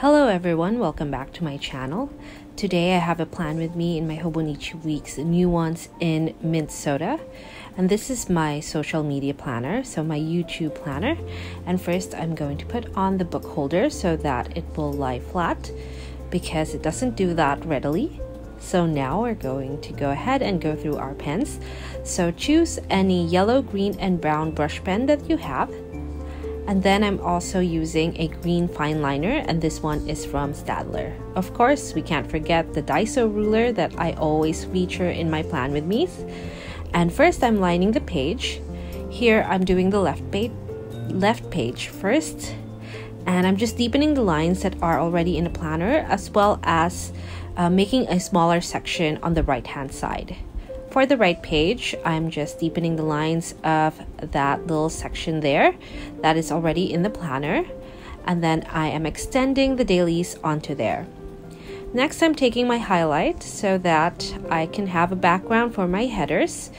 Hello everyone, welcome back to my channel. Today I have a plan with me in my Hobonichi Weeks Nuance in Mint Soda. And this is my social media planner, so my YouTube planner. And first I'm going to put on the book holder so that it will lie flat because it doesn't do that readily. So now we're going to go ahead and go through our pens. So choose any yellow, green, and brown brush pen that you have and then I'm also using a green fine liner and this one is from Staedtler. Of course, we can't forget the Daiso ruler that I always feature in my plan with me. And first I'm lining the page. Here I'm doing the left page, left page first. And I'm just deepening the lines that are already in the planner as well as uh, making a smaller section on the right hand side. For the right page, I'm just deepening the lines of that little section there that is already in the planner. And then I am extending the dailies onto there. Next, I'm taking my highlight so that I can have a background for my headers.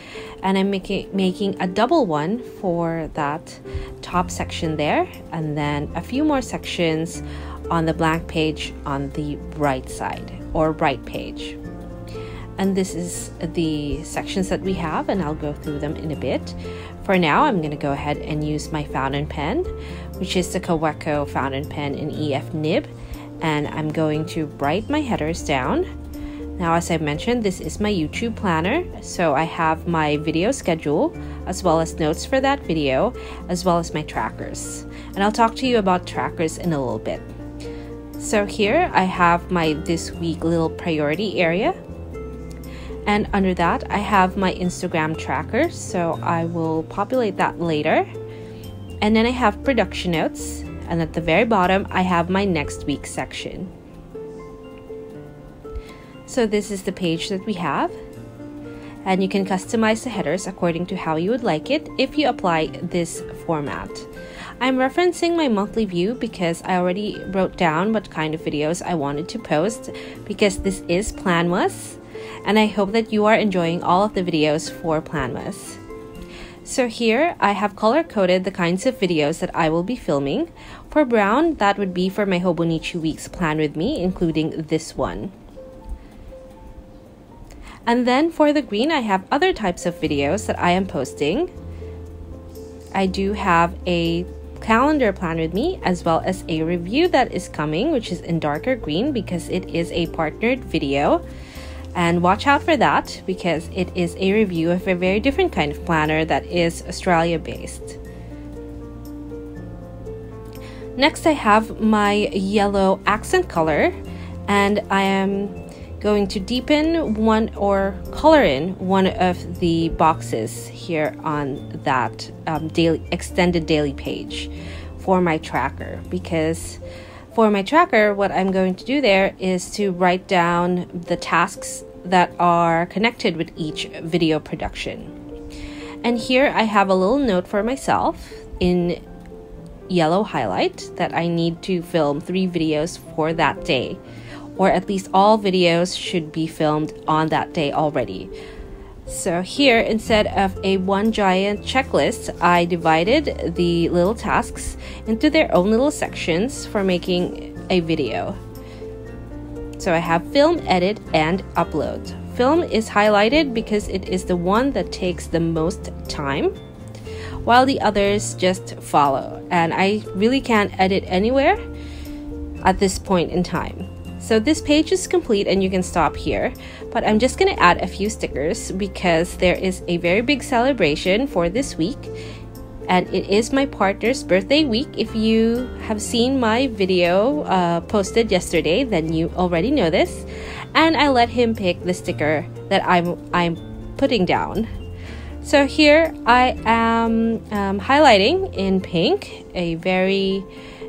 And I'm making, making a double one for that top section there. And then a few more sections on the blank page on the right side or right page and this is the sections that we have and I'll go through them in a bit. For now, I'm going to go ahead and use my fountain pen, which is the Kaweco fountain pen in EF nib, and I'm going to write my headers down. Now, as I mentioned, this is my YouTube planner, so I have my video schedule as well as notes for that video, as well as my trackers. And I'll talk to you about trackers in a little bit. So here I have my this week little priority area and under that I have my Instagram tracker so I will populate that later. And then I have production notes and at the very bottom I have my next week section. So this is the page that we have. And you can customize the headers according to how you would like it if you apply this format. I'm referencing my monthly view because I already wrote down what kind of videos I wanted to post because this is Planmas and I hope that you are enjoying all of the videos for Planmas. So here I have color coded the kinds of videos that I will be filming. For brown, that would be for my Hobonichi Weeks plan with me, including this one. And then for the green, I have other types of videos that I am posting. I do have a calendar plan with me as well as a review that is coming which is in darker green because it is a partnered video and watch out for that because it is a review of a very different kind of planner that is Australia based. Next, I have my yellow accent color, and I am going to deepen one or color in one of the boxes here on that um, daily extended daily page for my tracker because for my tracker, what I'm going to do there is to write down the tasks that are connected with each video production. And here I have a little note for myself in yellow highlight that I need to film three videos for that day, or at least all videos should be filmed on that day already. So here, instead of a one giant checklist, I divided the little tasks into their own little sections for making a video. So I have film, edit, and upload. Film is highlighted because it is the one that takes the most time, while the others just follow. And I really can't edit anywhere at this point in time. So this page is complete and you can stop here, but I'm just going to add a few stickers because there is a very big celebration for this week and it is my partner's birthday week. If you have seen my video uh, posted yesterday, then you already know this. And I let him pick the sticker that I'm I'm putting down. So here I am um, highlighting in pink a very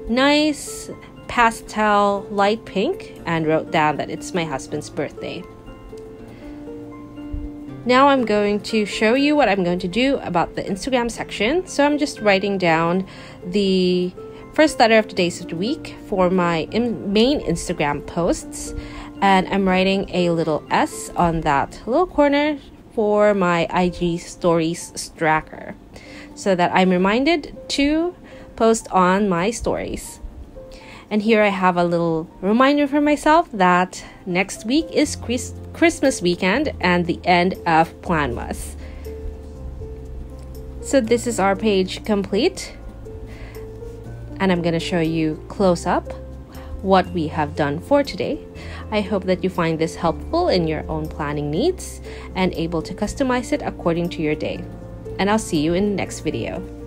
nice pastel light pink and wrote down that it's my husband's birthday. Now I'm going to show you what I'm going to do about the Instagram section. So I'm just writing down the first letter of the days of the week for my in main Instagram posts. And I'm writing a little S on that little corner for my IG stories tracker so that I'm reminded to post on my stories. And here I have a little reminder for myself that next week is Chris- Christmas weekend and the end of Planmas. So this is our page complete. And I'm going to show you close up what we have done for today. I hope that you find this helpful in your own planning needs and able to customize it according to your day. And I'll see you in the next video.